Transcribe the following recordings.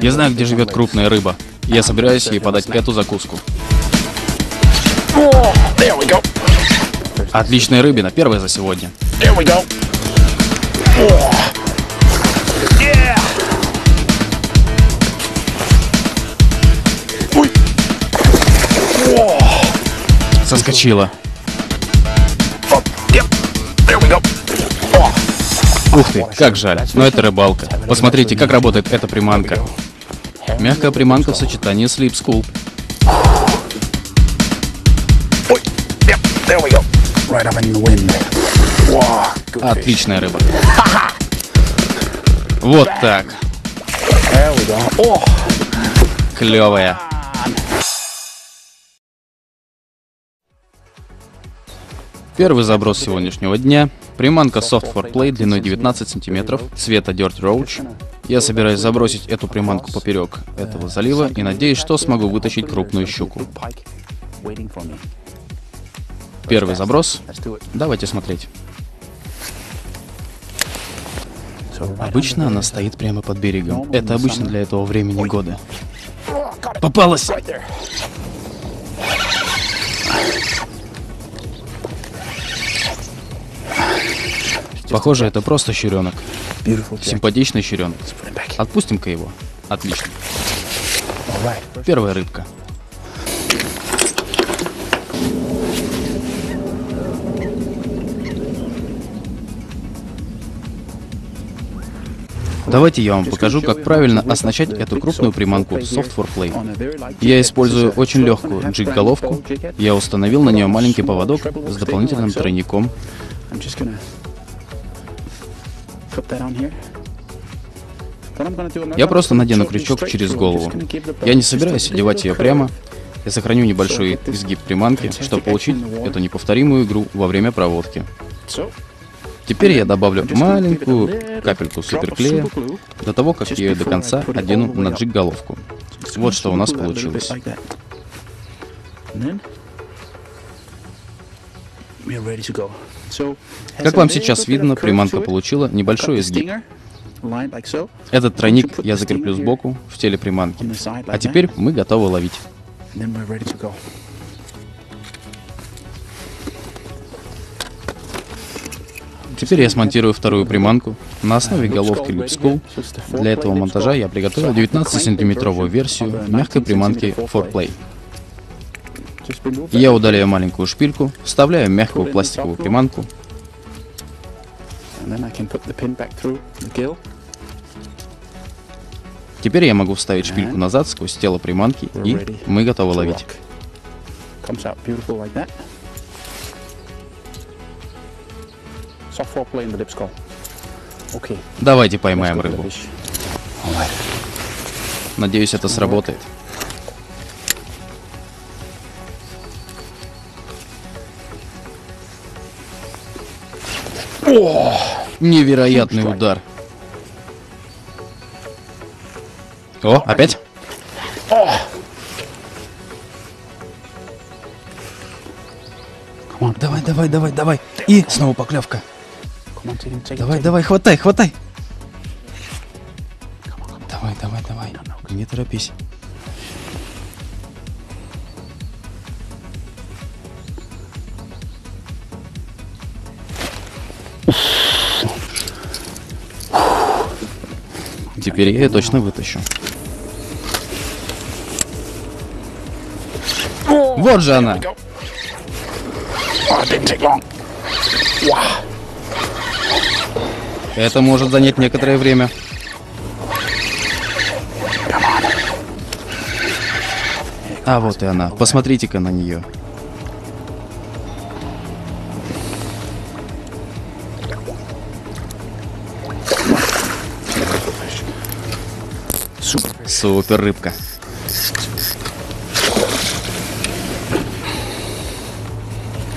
Я знаю, где живет крупная рыба. Я собираюсь ей подать эту закуску. Отличная рыбина, первая за сегодня. Соскочила. Ух ты, как жаль. Но это рыбалка. Посмотрите, как работает эта приманка. Мягкая приманка в сочетании с Lip School. Отличная рыба. Вот так. Клевая. Первый заброс сегодняшнего дня. Приманка Soft for Play длиной 19 сантиметров, цвета Dirt Roach. Я собираюсь забросить эту приманку поперек этого залива и надеюсь, что смогу вытащить крупную щуку. Первый заброс. Давайте смотреть. Обычно она стоит прямо под берегом. Это обычно для этого времени года. Попалась! Похоже, это просто щуренок. Симпатичный щуренок. Отпустим-ка его. Отлично. Первая рыбка. Давайте я вам покажу, как правильно оснащать эту крупную приманку Soft for Play. Я использую очень легкую джиг-головку. Я установил на нее маленький поводок с дополнительным тройником. Я просто надену крючок через голову. Я не собираюсь одевать ее прямо. Я сохраню небольшой изгиб приманки, чтобы получить эту неповторимую игру во время проводки. Теперь я добавлю маленькую капельку суперклея до того, как я ее до конца одену на джиг-головку. Вот что у нас получилось. Как вам сейчас видно, приманка получила небольшой изгиб. Этот тройник я закреплю сбоку, в теле приманки. А теперь мы готовы ловить. Теперь я смонтирую вторую приманку на основе головки School. Для этого монтажа я приготовил 19-сантиметровую версию мягкой приманки 4Play. Я удаляю маленькую шпильку, вставляю мягкую пластиковую приманку. Теперь я могу вставить шпильку назад сквозь тело приманки, и мы готовы ловить. Давайте поймаем рыбу. Надеюсь, это сработает. О, невероятный удар. О, опять? Давай, давай, давай, давай. И снова поклевка. Давай, давай, хватай, хватай. Давай, давай, давай. Не торопись. Теперь я ее точно вытащу. Вот же она. Это может занять некоторое время. А вот и она. Посмотрите-ка на нее. Супер рыбка.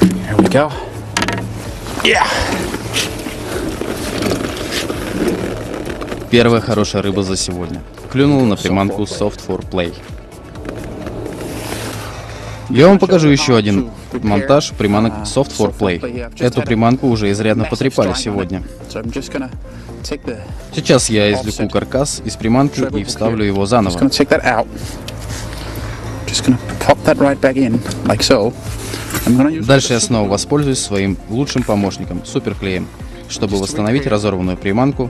Here we go. Yeah. Первая хорошая рыба за сегодня. Клюнула на приманку Soft for Play. Я вам покажу еще один монтаж приманок Soft for Play. Эту приманку уже изрядно потрепали сегодня. Сейчас я извлеку каркас из приманки и вставлю его заново. Дальше я снова воспользуюсь своим лучшим помощником, суперклеем. Чтобы восстановить разорванную приманку,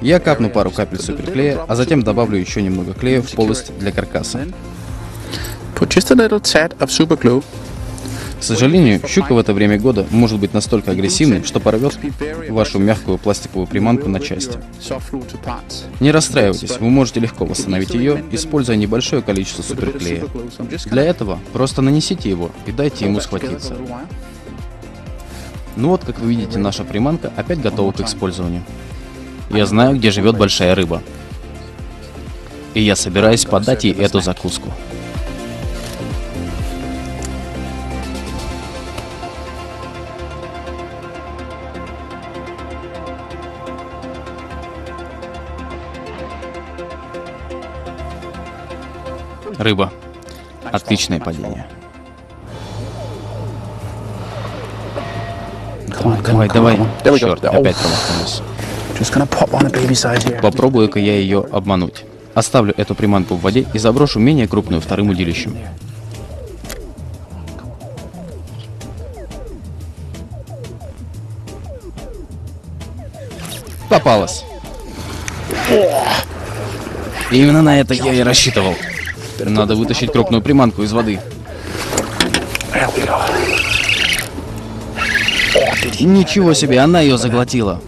я капну пару капель суперклея, а затем добавлю еще немного клея в полость для каркаса. К сожалению, щука в это время года может быть настолько агрессивной, что порвет вашу мягкую пластиковую приманку на части. Не расстраивайтесь, вы можете легко восстановить ее, используя небольшое количество суперклея. Для этого просто нанесите его и дайте ему схватиться. Ну вот, как вы видите, наша приманка опять готова к использованию. Я знаю, где живет большая рыба. И я собираюсь подать ей эту закуску. Рыба. Отличное падение. Давай, давай. Черт, опять промахнулась. Попробую-ка я ее обмануть. Оставлю эту приманку в воде и заброшу менее крупную вторым удилищем. Попалась. Именно на это я и рассчитывал. Надо вытащить крупную приманку из воды. Ничего себе, она ее заглотила.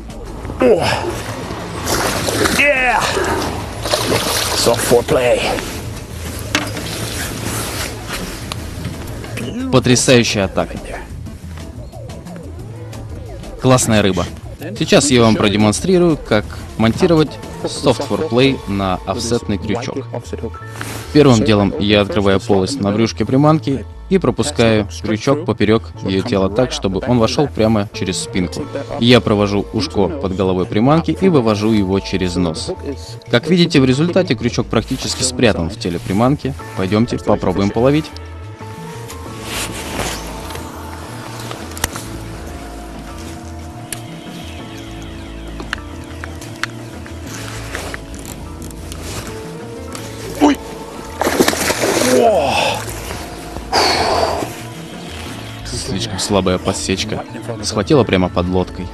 Потрясающая атака. Классная рыба. Сейчас я вам продемонстрирую, как монтировать Soft for Play на офсетный крючок. Первым делом я открываю полость на брюшке приманки и пропускаю крючок поперек ее тела так, чтобы он вошел прямо через спинку. Я провожу ушко под головой приманки и вывожу его через нос. Как видите, в результате крючок практически спрятан в теле приманки. Пойдемте попробуем половить. Слабая подсечка. Схватила прямо под лодкой.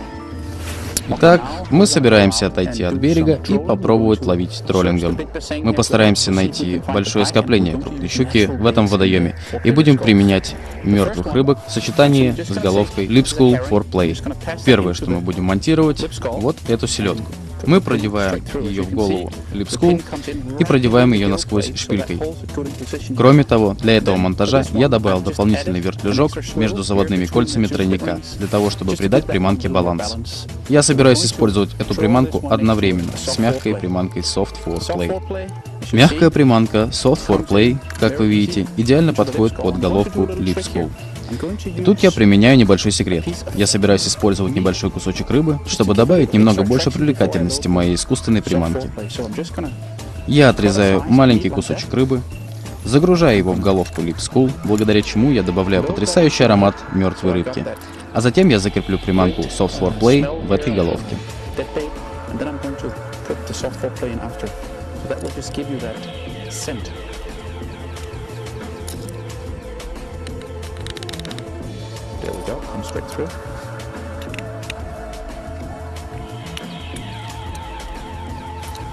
Итак, мы собираемся отойти от берега и попробовать ловить троллингом. Мы постараемся найти большое скопление крупной щуки в этом водоеме и будем применять мертвых рыбок в сочетании с головкой Lip School for Play. Первое, что мы будем монтировать, вот эту селедку. Мы продеваем ее в голову липскул и продеваем ее насквозь шпилькой. Кроме того, для этого монтажа я добавил дополнительный вертлюжок между заводными кольцами тройника, для того, чтобы придать приманке баланс. Я собираюсь использовать эту приманку одновременно с мягкой приманкой Soft for Play. Мягкая приманка Soft for Play, как вы видите, идеально подходит под головку Lip School. И тут я применяю небольшой секрет. Я собираюсь использовать небольшой кусочек рыбы, чтобы добавить немного больше привлекательности моей искусственной приманки. Я отрезаю маленький кусочек рыбы, загружаю его в головку Lip School, благодаря чему я добавляю потрясающий аромат мертвой рыбки. А затем я закреплю приманку Soft for Play в этой головке. Come straight through.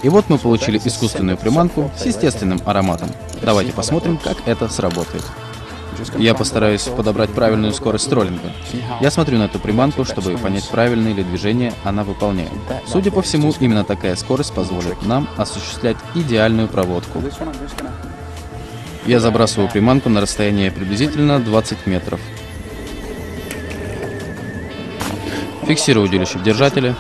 И вот мы получили искусственную приманку с естественным ароматом. Давайте посмотрим, как это сработает. Я постараюсь подобрать правильную скорость троллинга. Я смотрю на эту приманку, чтобы понять, правильные ли движения она выполняет. Судя по всему, именно такая скорость позволит нам осуществлять идеальную проводку. Я забрасываю приманку на расстояние приблизительно 20 метров. Фиксирую удилище в держателе.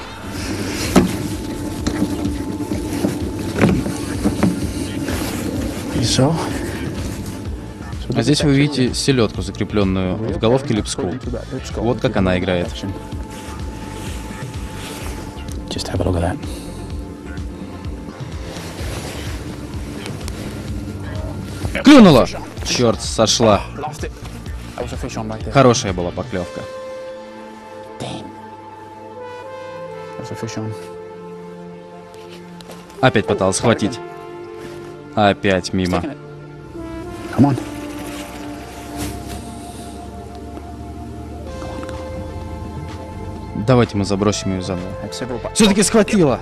А здесь вы видите селедку, закрепленную в головке липску. Вот как она играет. Клюнула! Черт, сошла. Lost it. That a on right there. Хорошая была поклевка. Опять пытался схватить. Опять мимо. Come on. Давайте мы забросим ее заново. Все-таки схватила.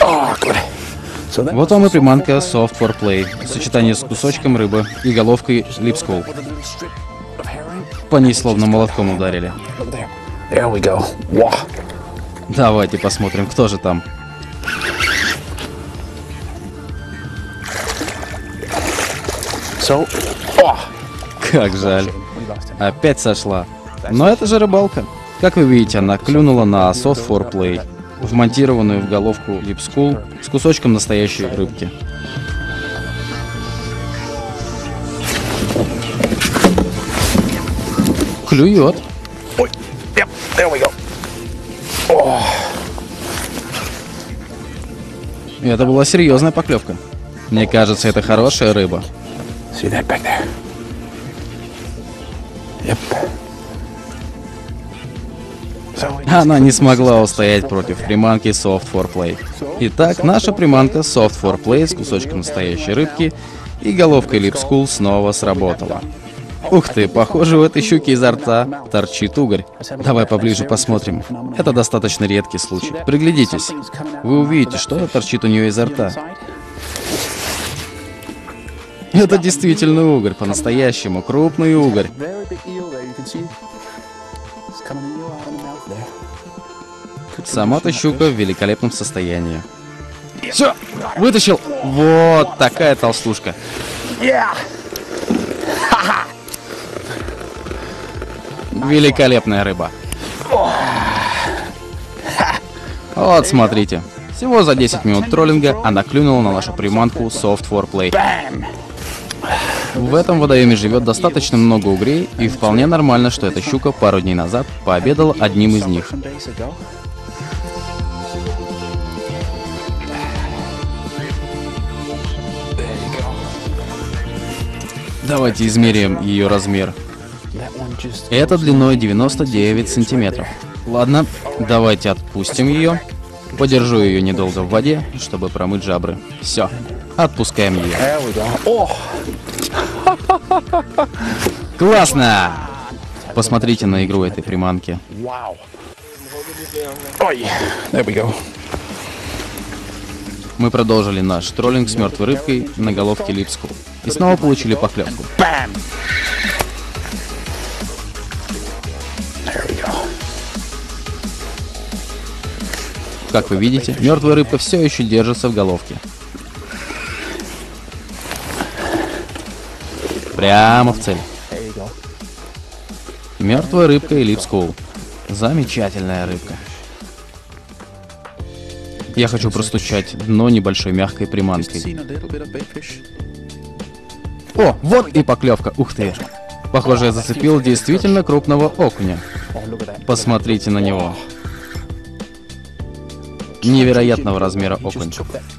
Oh, Вот вам и приманка Soft for Play. Сочетание с кусочком рыбы и головкой Lipschool. По ней словно молотком ударили. There. We go. Wow. Давайте посмотрим, кто же там. So, oh, Как жаль. Опять сошла. Но это же рыбалка. Как вы видите, она клюнула на Soft for Play, вмонтированную в головку School с кусочком настоящей рыбки. Клюет. Oi. Yep. There we go. И это была серьезная поклевка. Мне кажется, это хорошая рыба. See that back there? Yep. Она не смогла устоять против приманки Soft for Play. Итак, наша приманка Soft for Play с кусочком настоящей рыбки и головкой Lip School снова сработала. Ух ты, похоже, у этой щуки изо рта торчит угорь. Давай поближе посмотрим. Это достаточно редкий случай. Приглядитесь. Вы увидите, что торчит у нее изо рта. Это действительно угорь, по-настоящему крупный угорь. Сама-то щука в великолепном состоянии. Все, вытащил. Вот такая толстушка. Yeah. Великолепная рыба. Вот, смотрите. Всего за 10 минут троллинга она клюнула на нашу приманку Soft for Play. В этом водоеме живет достаточно много угрей, и вполне нормально, что эта щука пару дней назад пообедала одним из них. Давайте измерим ее размер. Это длиной 99 сантиметров. Ладно, давайте отпустим ее. Подержу ее недолго в воде, чтобы промыть жабры. Все, отпускаем ее. Oh. Классно! Посмотрите на игру этой приманки. Ой. There we go. Мы продолжили наш троллинг с мертвой рыбкой на головке Липску. И снова получили поклевку. Bam. Как вы видите, мертвая рыбка все еще держится в головке. Прямо в цель. Мертвая рыбка и липскул. Замечательная рыбка. Я хочу простучать дно небольшой мягкой приманкой. О, вот и поклевка. Ух ты. Похоже, я зацепил действительно крупного окуня. Посмотрите на него. Невероятного размера окунь.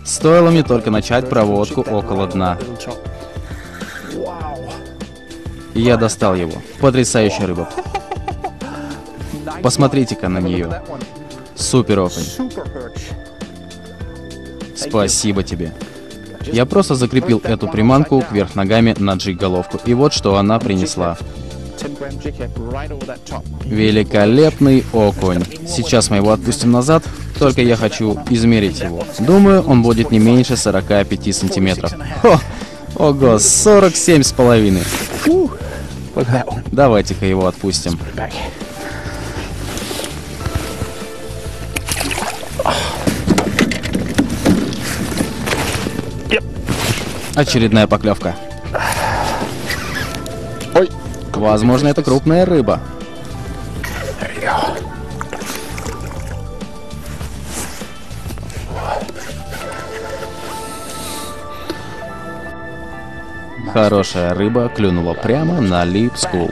Стоило мне только начать проводку около дна. я достал его. Потрясающая рыба. Посмотрите-ка на нее. Супер окунь. Спасибо тебе. Я просто закрепил эту приманку кверх ногами на джиг-головку. И вот что она принесла. 10 gram jig head right over that top. Великолепный окунь. Сейчас мы его отпустим назад, только я хочу измерить его. Думаю, он будет не меньше 45 сантиметров. Хо! Ого, 47 с половиной. Давайте-ка его отпустим. Очередная поклевка. Ой. Возможно, это крупная рыба. Хорошая рыба клюнула прямо на Lip Scull.